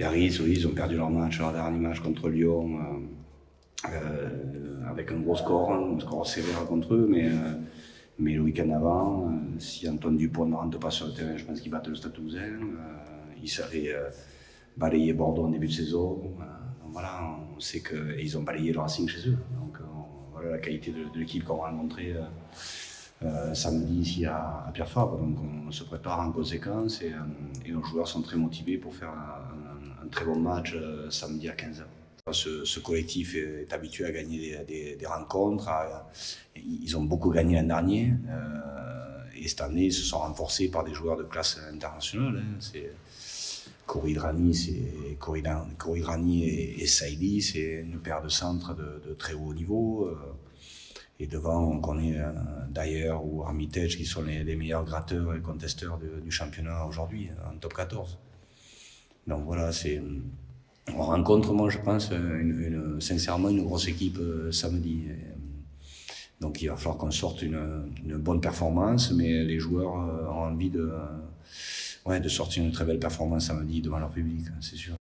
Biarritz, oui, ils ont perdu leur match, leur dernier match contre Lyon, avec un gros score, un score sévère contre eux, mais, mais le week-end avant, si Antoine Dupont ne rentre pas sur le terrain, je pense qu'ils battent le Stade Toulousain. ils savaient balayer Bordeaux en début de saison. voilà, on sait qu'ils ont balayé le Racing chez eux. Donc voilà la qualité de, l'équipe qu'on va montrer euh, samedi ici à, à, Pierre Fabre. Donc on se prépare en conséquence et, euh, nos joueurs sont très motivés pour faire un, très bon match euh, samedi à 15h. Ce, collectif est, habitué à gagner des, rencontres. ils ont beaucoup gagné l'an dernier. et cette année, ils se sont renforcés par des joueurs de classe internationale. Hein. C'est Koridrani, c'est et, et Saïdi, c'est une paire de centres de, de très haut niveau. Et devant, on connaît euh, d'ailleurs ou Armitage qui sont les, meilleurs gratteurs et contesteurs du championnat aujourd'hui, en top 14. Donc voilà, c'est. On rencontre, moi, je pense, sincèrement, une grosse équipe euh, samedi. Euh, donc il va falloir qu'on sorte une, bonne performance, mais les joueurs ont envie de, ouais, de sortir une très belle performance samedi devant leur public, c'est sûr.